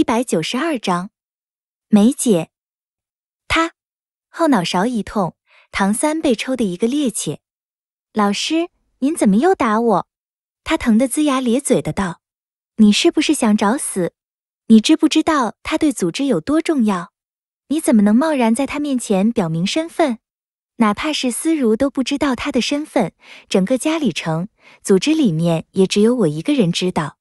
一百九十二章，梅姐，他后脑勺一痛，唐三被抽的一个趔趄。老师，您怎么又打我？他疼得龇牙咧嘴的道：“你是不是想找死？你知不知道他对组织有多重要？你怎么能贸然在他面前表明身份？哪怕是思如都不知道他的身份，整个嘉里城组织里面也只有我一个人知道。”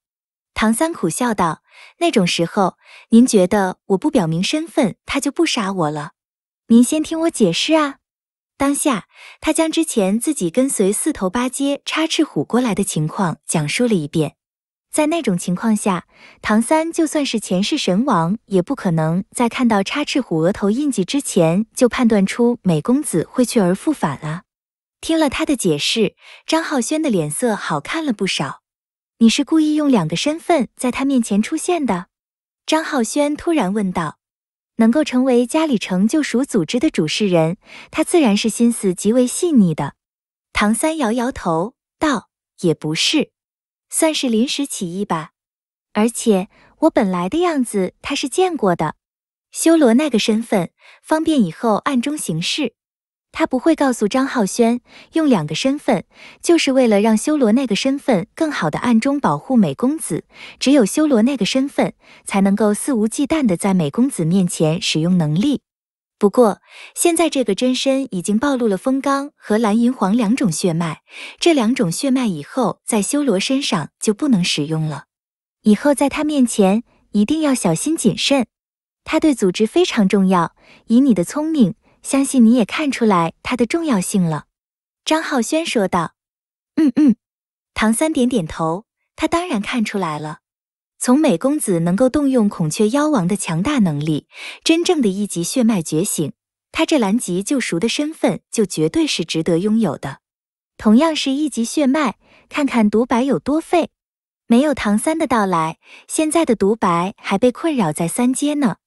唐三苦笑道：“那种时候，您觉得我不表明身份，他就不杀我了？您先听我解释啊。”当下，他将之前自己跟随四头八阶插翅虎过来的情况讲述了一遍。在那种情况下，唐三就算是前世神王，也不可能在看到插翅虎额头印记之前就判断出美公子会去而复返啊。听了他的解释，张浩轩的脸色好看了不少。你是故意用两个身份在他面前出现的？张浩轩突然问道。能够成为嘉里城救赎组织的主事人，他自然是心思极为细腻的。唐三摇摇头道：“也不是，算是临时起意吧。而且我本来的样子他是见过的，修罗那个身份，方便以后暗中行事。”他不会告诉张浩轩用两个身份，就是为了让修罗那个身份更好的暗中保护美公子。只有修罗那个身份，才能够肆无忌惮的在美公子面前使用能力。不过现在这个真身已经暴露了风刚和蓝银皇两种血脉，这两种血脉以后在修罗身上就不能使用了。以后在他面前一定要小心谨慎。他对组织非常重要，以你的聪明。相信你也看出来它的重要性了，张浩轩说道。嗯嗯，唐三点点头，他当然看出来了。从美公子能够动用孔雀妖王的强大能力，真正的一级血脉觉醒，他这蓝级救赎的身份就绝对是值得拥有的。同样是一级血脉，看看独白有多废。没有唐三的到来，现在的独白还被困扰在三阶呢。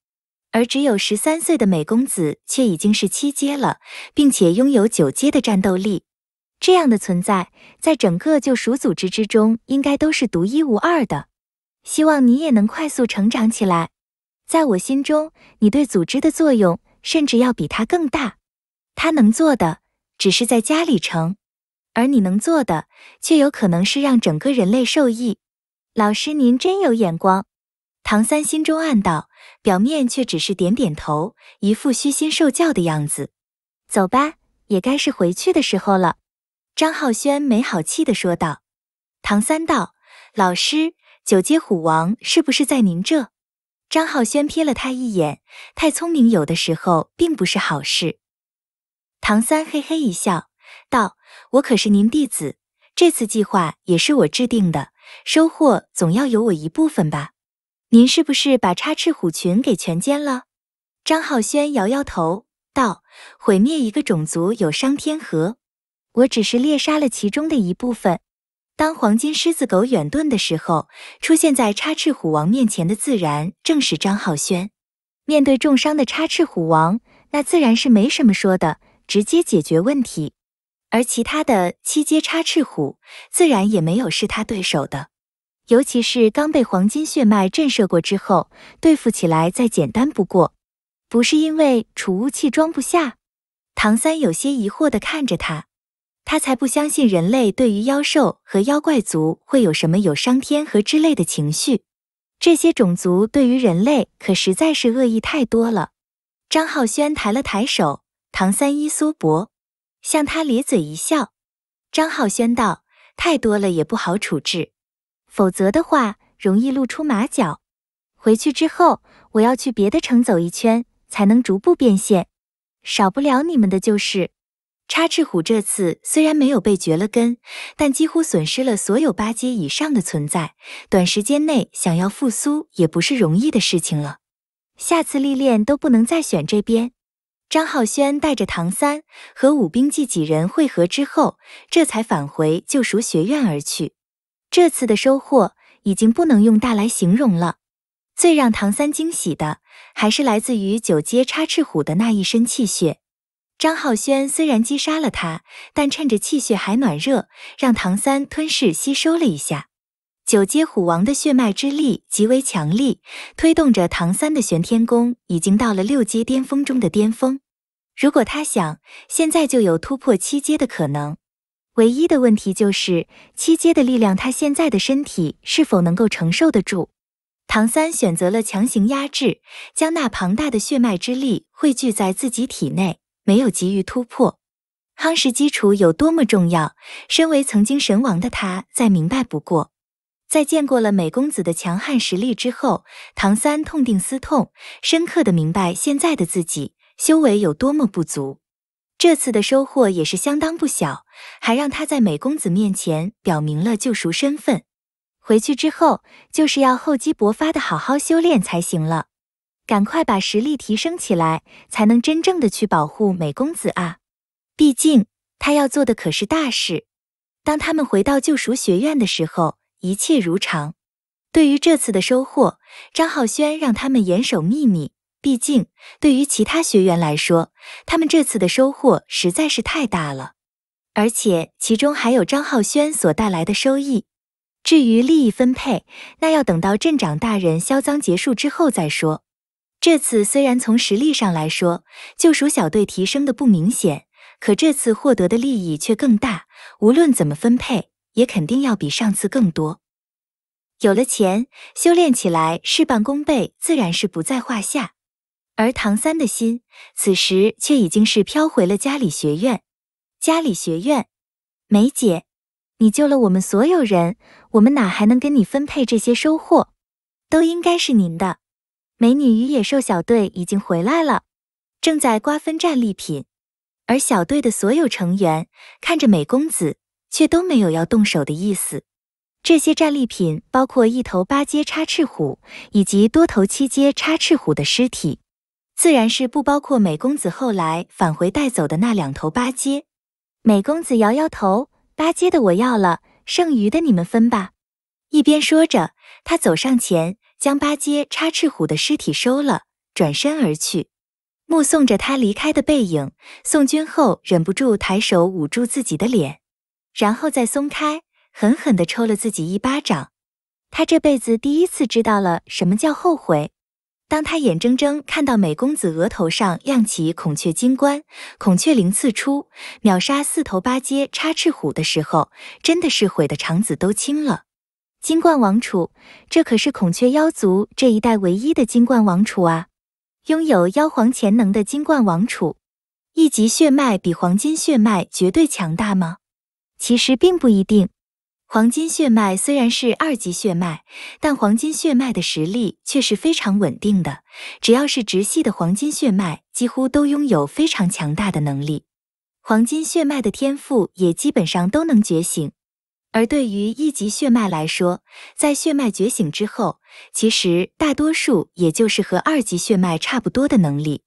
而只有十三岁的美公子却已经是七阶了，并且拥有九阶的战斗力。这样的存在，在整个救赎组织之中，应该都是独一无二的。希望你也能快速成长起来。在我心中，你对组织的作用，甚至要比他更大。他能做的，只是在家里成，而你能做的，却有可能是让整个人类受益。老师，您真有眼光。唐三心中暗道。表面却只是点点头，一副虚心受教的样子。走吧，也该是回去的时候了。张浩轩没好气的说道。唐三道：“老师，九阶虎王是不是在您这？”张浩轩瞥了他一眼，太聪明有的时候并不是好事。唐三嘿嘿一笑，道：“我可是您弟子，这次计划也是我制定的，收获总要有我一部分吧。”您是不是把插翅虎群给全歼了？张浩轩摇摇头道：“毁灭一个种族有伤天和，我只是猎杀了其中的一部分。当黄金狮子狗远遁的时候，出现在插翅虎王面前的自然正是张浩轩。面对重伤的插翅虎王，那自然是没什么说的，直接解决问题。而其他的七阶插翅虎，自然也没有是他对手的。”尤其是刚被黄金血脉震慑过之后，对付起来再简单不过。不是因为储物器装不下？唐三有些疑惑的看着他，他才不相信人类对于妖兽和妖怪族会有什么有伤天和之类的情绪。这些种族对于人类可实在是恶意太多了。张浩轩抬了抬手，唐三一缩脖，向他咧嘴一笑。张浩轩道：“太多了也不好处置。”否则的话，容易露出马脚。回去之后，我要去别的城走一圈，才能逐步变现。少不了你们的就是。插翅虎这次虽然没有被绝了根，但几乎损失了所有八阶以上的存在，短时间内想要复苏也不是容易的事情了。下次历练都不能再选这边。张浩轩带着唐三和武兵记几人会合之后，这才返回救赎学院而去。这次的收获已经不能用大来形容了。最让唐三惊喜的，还是来自于九阶插翅虎的那一身气血。张浩轩虽然击杀了他，但趁着气血还暖热，让唐三吞噬吸收了一下。九阶虎王的血脉之力极为强力，推动着唐三的玄天功已经到了六阶巅峰中的巅峰。如果他想，现在就有突破七阶的可能。唯一的问题就是七阶的力量，他现在的身体是否能够承受得住？唐三选择了强行压制，将那庞大的血脉之力汇聚在自己体内，没有急于突破。夯实基础有多么重要，身为曾经神王的他再明白不过。在见过了美公子的强悍实力之后，唐三痛定思痛，深刻的明白现在的自己修为有多么不足。这次的收获也是相当不小，还让他在美公子面前表明了救赎身份。回去之后，就是要厚积薄发的好好修炼才行了。赶快把实力提升起来，才能真正的去保护美公子啊！毕竟他要做的可是大事。当他们回到救赎学院的时候。一切如常。对于这次的收获，张浩轩让他们严守秘密。毕竟，对于其他学员来说，他们这次的收获实在是太大了，而且其中还有张浩轩所带来的收益。至于利益分配，那要等到镇长大人销赃结束之后再说。这次虽然从实力上来说，救赎小队提升的不明显，可这次获得的利益却更大。无论怎么分配。也肯定要比上次更多。有了钱，修炼起来事半功倍，自然是不在话下。而唐三的心，此时却已经是飘回了家里学院。家里学院，梅姐，你救了我们所有人，我们哪还能跟你分配这些收获？都应该是您的。美女与野兽小队已经回来了，正在瓜分战利品。而小队的所有成员看着美公子。却都没有要动手的意思。这些战利品包括一头八阶插翅虎以及多头七阶插翅虎的尸体，自然是不包括美公子后来返回带走的那两头八阶。美公子摇摇头，八阶的我要了，剩余的你们分吧。一边说着，他走上前，将八阶插翅虎的尸体收了，转身而去。目送着他离开的背影，宋君后忍不住抬手捂住自己的脸。然后再松开，狠狠地抽了自己一巴掌。他这辈子第一次知道了什么叫后悔。当他眼睁睁看到美公子额头上亮起孔雀金冠，孔雀翎刺出，秒杀四头八阶插翅虎的时候，真的是悔得肠子都青了。金冠王储，这可是孔雀妖族这一代唯一的金冠王储啊！拥有妖皇潜能的金冠王储，一级血脉比黄金血脉绝对强大吗？其实并不一定，黄金血脉虽然是二级血脉，但黄金血脉的实力却是非常稳定的。只要是直系的黄金血脉，几乎都拥有非常强大的能力。黄金血脉的天赋也基本上都能觉醒。而对于一级血脉来说，在血脉觉醒之后，其实大多数也就是和二级血脉差不多的能力。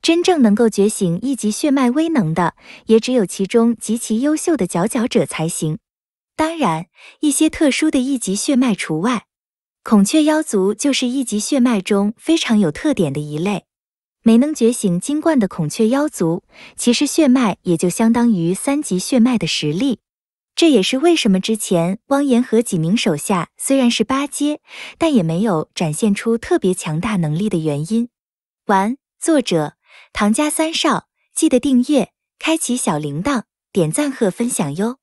真正能够觉醒一级血脉威能的，也只有其中极其优秀的佼佼者才行。当然，一些特殊的一级血脉除外。孔雀妖族就是一级血脉中非常有特点的一类。没能觉醒金冠的孔雀妖族，其实血脉也就相当于三级血脉的实力。这也是为什么之前汪言和几名手下虽然是八阶，但也没有展现出特别强大能力的原因。完，作者。唐家三少，记得订阅，开启小铃铛，点赞和分享哟。